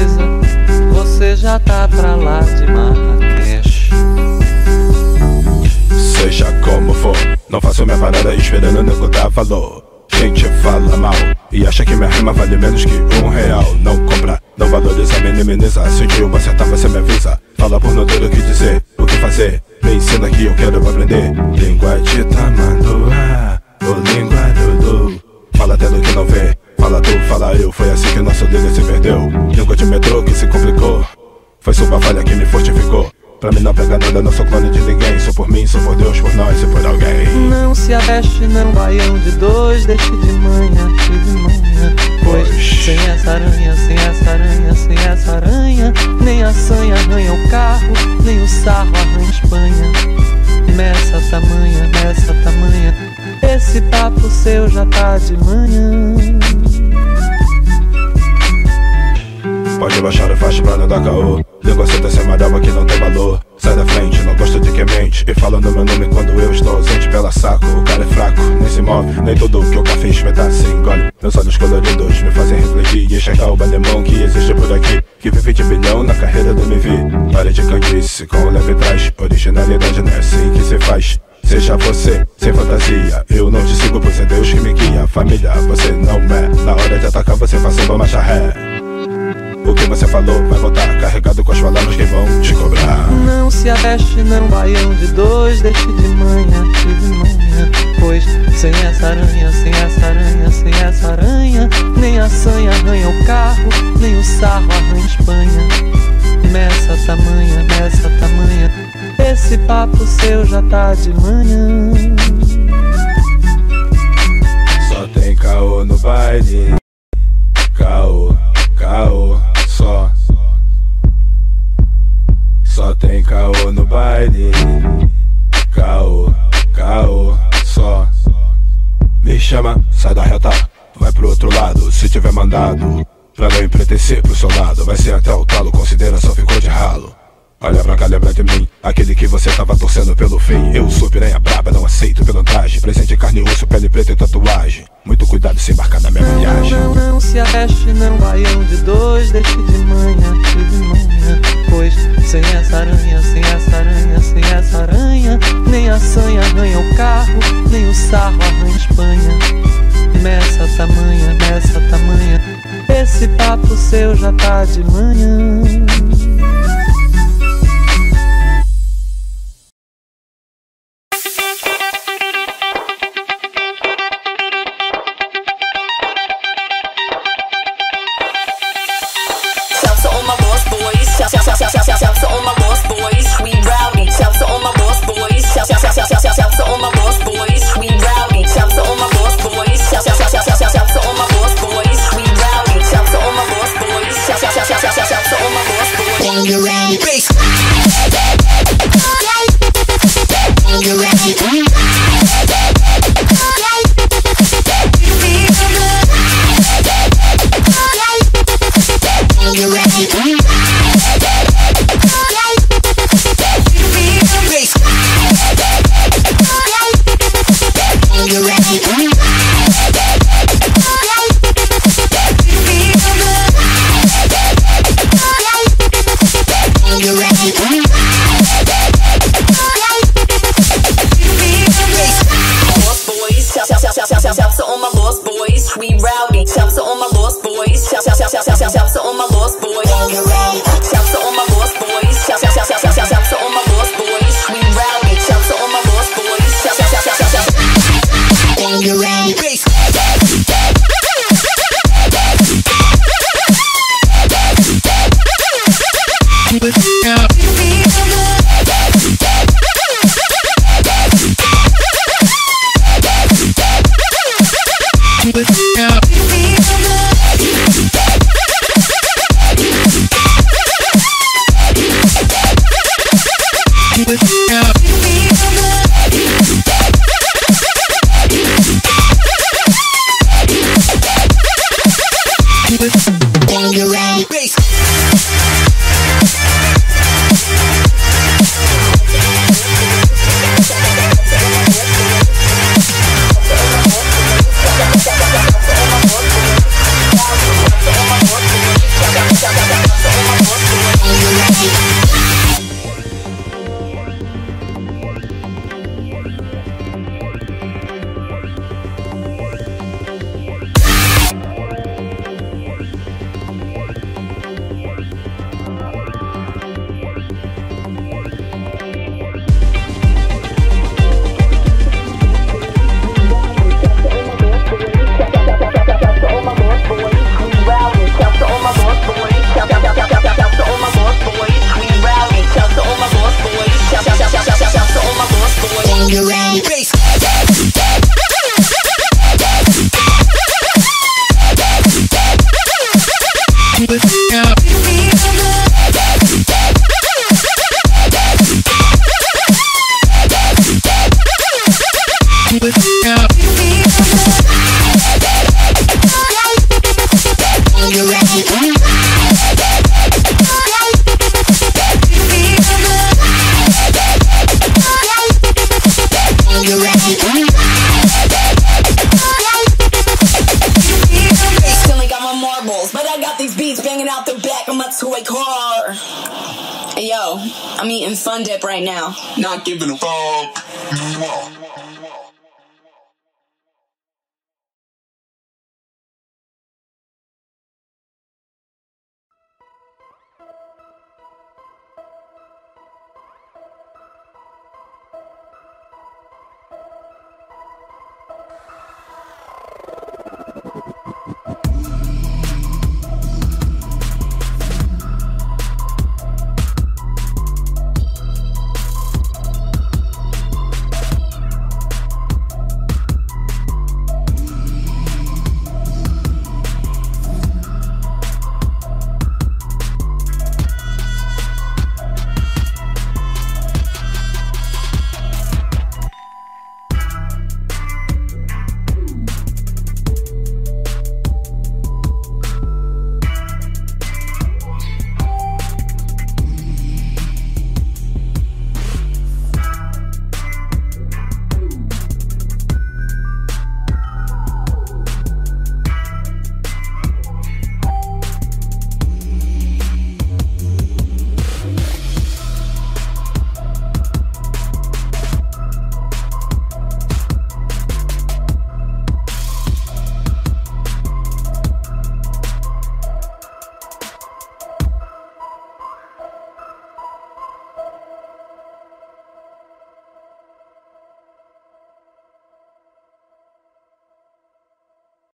coisa. Você já tá pra lá de Marrakech. Seja como for, não faço minha parada esperando nego dar valor. Gente fala mal e acha que minha rima vale menos que um real. Não compra, não valoriza, minimiza. Se o dia eu acertar, você me avisa. Fala por não ter o que dizer, o que fazer. Me ensina que eu quero aprender. Língua de tamanduá, ou língua do Fala até do que não vê. Fala tu, fala eu, foi assim que nosso líder se perdeu. Língua de metrô que se complicou. Foi sua falha que me fortificou. Pra mim não pega nada, não sou clone de ninguém. Sou por mim, sou por Deus, por nós e por alguém. Não se aveste, não baião de dois, deixe de manhã, de manhã. Pois sem essa aranha, sem essa aranha, sem essa aranha, nem a sanha arranha o carro, nem o sarro arranha Espanha. Nessa tamanha, nessa tamanha, esse papo seu já tá de manhã. Pode baixar a faixa pra não dar caô. Negócio dessa madama que não tem valor. Sai da frente, não gosto de quem mente. E falando meu nome quando eu estou ausente pela saco. O cara é fraco, nem se move. Nem tudo que eu já fiz se engole Meus olhos coloridos me fazem refletir E enxergar o balemão que existe por aqui. Que vive de bilhão na carreira do MV Pare de candice com leve trás Originalidade não é assim que se faz. Seja você, sem fantasia. Eu não te sigo, pois é Deus que me guia. Família, você não é. Na hora de atacar você faz sempre marcha ré o que você falou vai voltar carregado com as palavras que vão te cobrar. Não se aveste, não baião de dois, deixe de manhã, de manhã. Pois sem essa aranha, sem essa aranha, sem essa aranha, nem a sanha arranha o carro, nem o sarro arranha Espanha. Nessa tamanha, nessa tamanha, esse papo seu já tá de manhã. Torcendo pelo fim. Eu sou piranha braba, não aceito pilantragem Presente carne e osso, pele preta e tatuagem. Muito cuidado se embarcar na minha não, viagem. Não, não se aveste, não baião de dois. Deixe de manhã, de manhã Pois sem essa aranha, sem essa aranha, sem essa aranha Nem a sanha arranha o carro Nem o sarro arranha Espanha. Nessa tamanha, nessa tamanha Esse papo seu já tá de manhã around, around. you my toy car. Yo, I'm eating Fun Dip right now. Not giving a fuck.